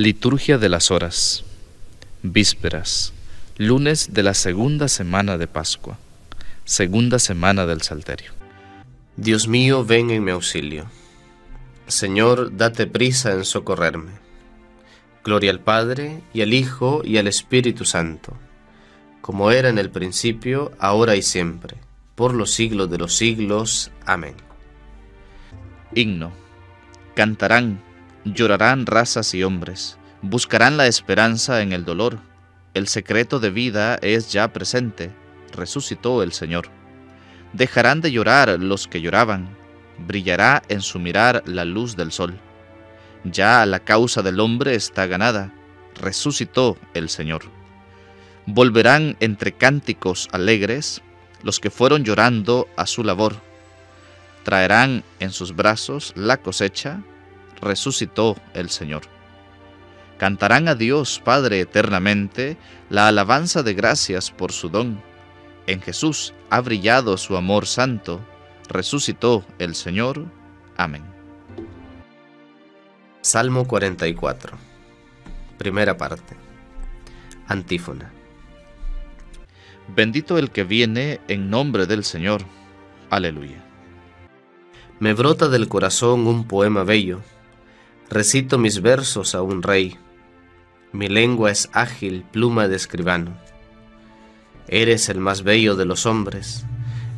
Liturgia de las Horas. Vísperas. Lunes de la segunda semana de Pascua. Segunda semana del Salterio. Dios mío, ven en mi auxilio. Señor, date prisa en socorrerme. Gloria al Padre, y al Hijo, y al Espíritu Santo, como era en el principio, ahora y siempre, por los siglos de los siglos. Amén. Himno. Cantarán Llorarán razas y hombres, buscarán la esperanza en el dolor. El secreto de vida es ya presente, resucitó el Señor. Dejarán de llorar los que lloraban, brillará en su mirar la luz del sol. Ya la causa del hombre está ganada, resucitó el Señor. Volverán entre cánticos alegres los que fueron llorando a su labor. Traerán en sus brazos la cosecha resucitó el Señor. Cantarán a Dios Padre eternamente la alabanza de gracias por su don. En Jesús ha brillado su amor santo, resucitó el Señor. Amén. Salmo 44. Primera parte. Antífona. Bendito el que viene en nombre del Señor. Aleluya. Me brota del corazón un poema bello recito mis versos a un rey. Mi lengua es ágil, pluma de escribano. Eres el más bello de los hombres,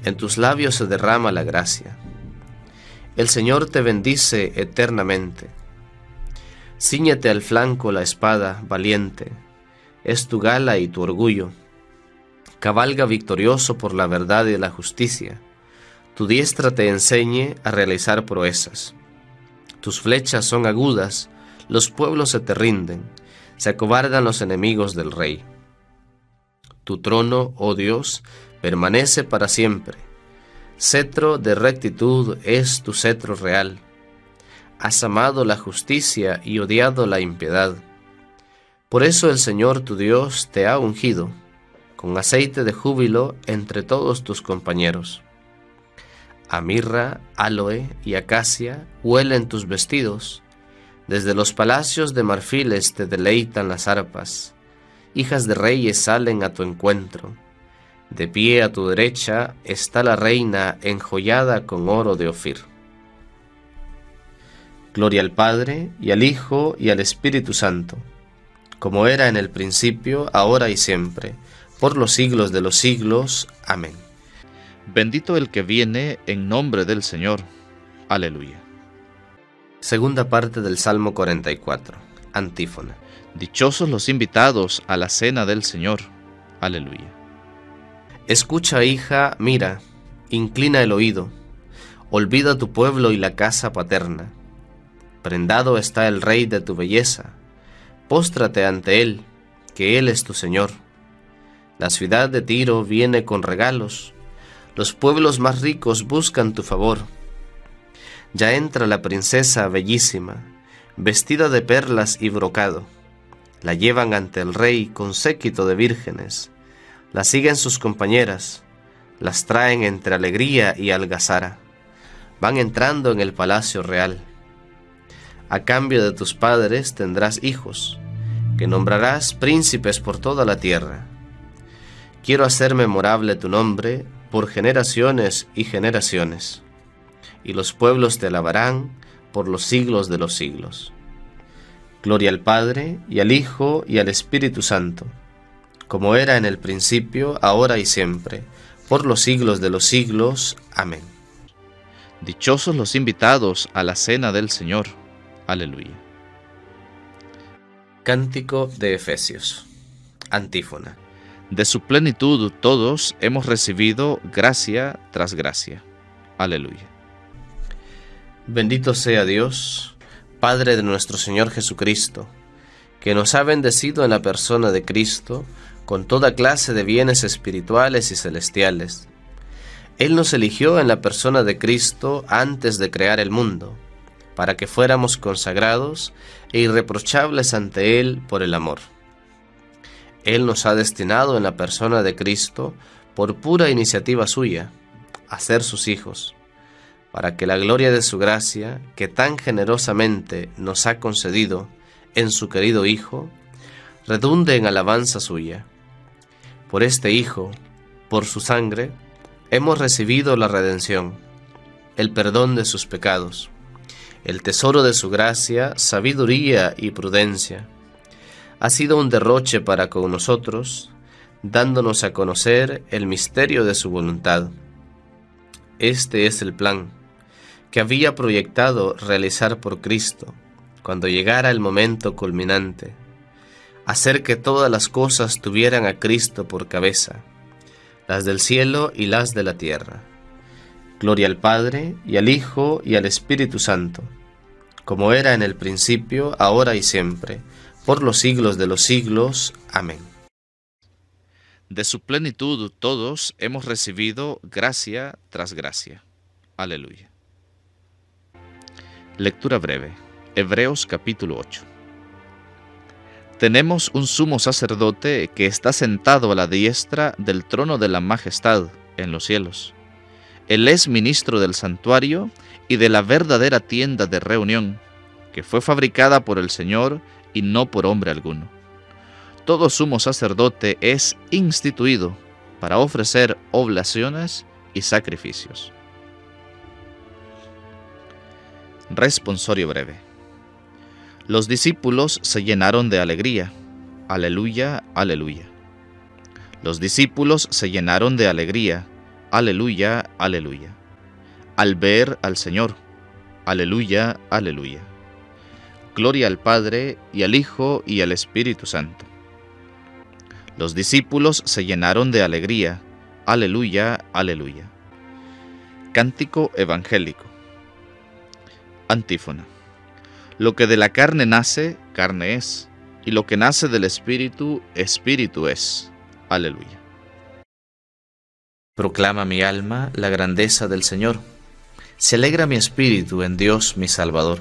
en tus labios se derrama la gracia. El Señor te bendice eternamente. Cíñete al flanco la espada, valiente, es tu gala y tu orgullo. Cabalga victorioso por la verdad y la justicia. Tu diestra te enseñe a realizar proezas. Tus flechas son agudas, los pueblos se te rinden, se acobardan los enemigos del rey. Tu trono, oh Dios, permanece para siempre. Cetro de rectitud es tu cetro real. Has amado la justicia y odiado la impiedad. Por eso el Señor tu Dios te ha ungido, con aceite de júbilo entre todos tus compañeros a mirra, aloe y acacia huelen tus vestidos. Desde los palacios de marfiles te deleitan las arpas. Hijas de reyes salen a tu encuentro. De pie a tu derecha está la reina enjollada con oro de Ofir. Gloria al Padre, y al Hijo, y al Espíritu Santo, como era en el principio, ahora y siempre, por los siglos de los siglos. Amén. Bendito el que viene en nombre del Señor. Aleluya. Segunda parte del Salmo 44. Antífona. Dichosos los invitados a la cena del Señor. Aleluya. Escucha, hija, mira, inclina el oído, olvida tu pueblo y la casa paterna. Prendado está el rey de tu belleza, póstrate ante él, que él es tu Señor. La ciudad de Tiro viene con regalos, los pueblos más ricos buscan tu favor. Ya entra la princesa bellísima, vestida de perlas y brocado. La llevan ante el rey con séquito de vírgenes. La siguen sus compañeras, las traen entre alegría y algazara. Van entrando en el palacio real. A cambio de tus padres tendrás hijos, que nombrarás príncipes por toda la tierra. Quiero hacer memorable tu nombre por generaciones y generaciones, y los pueblos te alabarán por los siglos de los siglos. Gloria al Padre, y al Hijo, y al Espíritu Santo, como era en el principio, ahora y siempre, por los siglos de los siglos. Amén. Dichosos los invitados a la cena del Señor. Aleluya. Cántico de Efesios. Antífona. De su plenitud todos hemos recibido gracia tras gracia. Aleluya. Bendito sea Dios, Padre de nuestro Señor Jesucristo, que nos ha bendecido en la persona de Cristo con toda clase de bienes espirituales y celestiales. Él nos eligió en la persona de Cristo antes de crear el mundo, para que fuéramos consagrados e irreprochables ante Él por el amor. Él nos ha destinado en la persona de Cristo, por pura iniciativa suya, a ser sus hijos, para que la gloria de su gracia, que tan generosamente nos ha concedido en su querido Hijo, redunde en alabanza suya. Por este Hijo, por su sangre, hemos recibido la redención, el perdón de sus pecados, el tesoro de su gracia, sabiduría y prudencia. Ha sido un derroche para con nosotros, dándonos a conocer el misterio de su voluntad. Este es el plan que había proyectado realizar por Cristo cuando llegara el momento culminante, hacer que todas las cosas tuvieran a Cristo por cabeza, las del cielo y las de la tierra. Gloria al Padre, y al Hijo, y al Espíritu Santo, como era en el principio, ahora y siempre, por los siglos de los siglos. Amén. De su plenitud todos hemos recibido gracia tras gracia. Aleluya. Lectura breve. Hebreos capítulo 8. Tenemos un sumo sacerdote que está sentado a la diestra del trono de la majestad en los cielos. Él es ministro del santuario y de la verdadera tienda de reunión, que fue fabricada por el Señor y no por hombre alguno todo sumo sacerdote es instituido para ofrecer oblaciones y sacrificios. Responsorio breve. Los discípulos se llenaron de alegría. Aleluya, aleluya. Los discípulos se llenaron de alegría. Aleluya, aleluya. Al ver al Señor. Aleluya, aleluya. Gloria al Padre y al Hijo y al Espíritu Santo los discípulos se llenaron de alegría. Aleluya, aleluya. Cántico evangélico. Antífona. Lo que de la carne nace, carne es, y lo que nace del Espíritu, Espíritu es. Aleluya. Proclama mi alma la grandeza del Señor. Se alegra mi espíritu en Dios mi Salvador,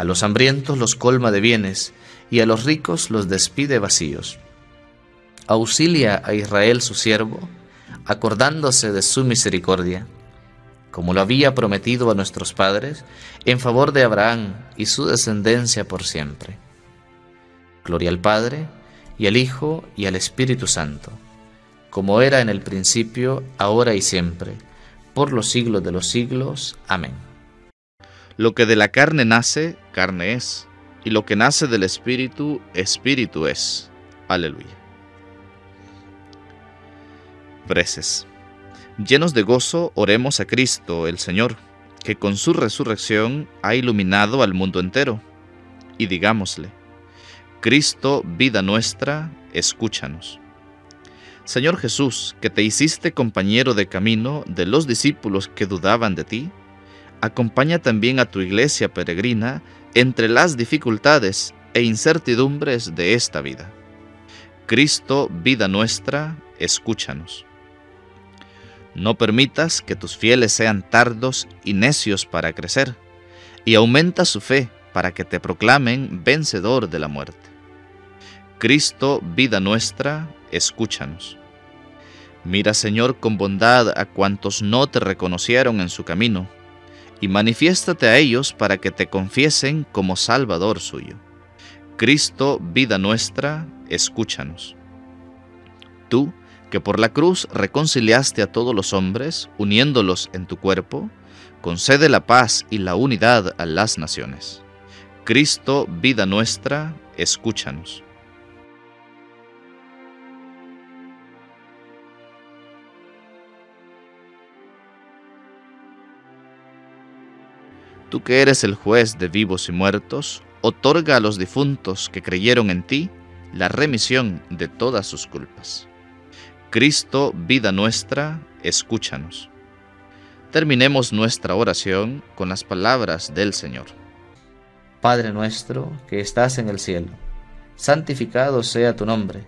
A los hambrientos los colma de bienes, y a los ricos los despide vacíos auxilia a Israel su siervo, acordándose de su misericordia, como lo había prometido a nuestros padres, en favor de Abraham y su descendencia por siempre. Gloria al Padre, y al Hijo, y al Espíritu Santo, como era en el principio, ahora y siempre, por los siglos de los siglos. Amén. Lo que de la carne nace, carne es, y lo que nace del Espíritu, Espíritu es. Aleluya. Llenos de gozo, oremos a Cristo, el Señor, que con su resurrección ha iluminado al mundo entero. Y digámosle, Cristo, vida nuestra, escúchanos. Señor Jesús, que te hiciste compañero de camino de los discípulos que dudaban de ti, acompaña también a tu iglesia peregrina entre las dificultades e incertidumbres de esta vida. Cristo, vida nuestra, escúchanos. No permitas que tus fieles sean tardos y necios para crecer, y aumenta su fe para que te proclamen vencedor de la muerte. Cristo, vida nuestra, escúchanos. Mira, Señor, con bondad a cuantos no te reconocieron en su camino, y manifiéstate a ellos para que te confiesen como Salvador suyo. Cristo, vida nuestra, escúchanos. Tú, que por la cruz reconciliaste a todos los hombres, uniéndolos en tu cuerpo, concede la paz y la unidad a las naciones. Cristo, vida nuestra, escúchanos. Tú que eres el juez de vivos y muertos, otorga a los difuntos que creyeron en ti la remisión de todas sus culpas. Cristo, vida nuestra, escúchanos. Terminemos nuestra oración con las palabras del Señor. Padre nuestro que estás en el cielo, santificado sea tu nombre,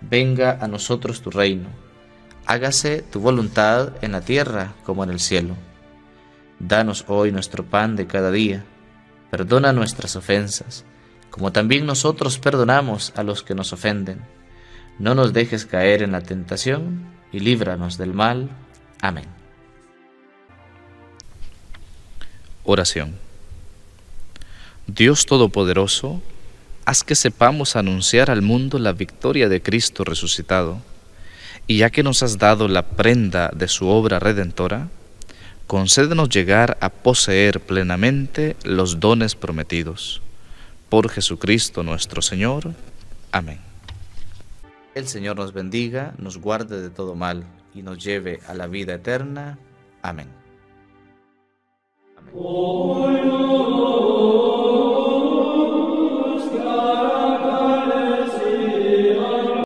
venga a nosotros tu reino, hágase tu voluntad en la tierra como en el cielo. Danos hoy nuestro pan de cada día, perdona nuestras ofensas, como también nosotros perdonamos a los que nos ofenden. No nos dejes caer en la tentación y líbranos del mal. Amén. Oración. Dios Todopoderoso, haz que sepamos anunciar al mundo la victoria de Cristo resucitado, y ya que nos has dado la prenda de su obra redentora, concédenos llegar a poseer plenamente los dones prometidos. Por Jesucristo nuestro Señor. Amén. El Señor nos bendiga, nos guarde de todo mal y nos lleve a la vida eterna. Amén. Amén.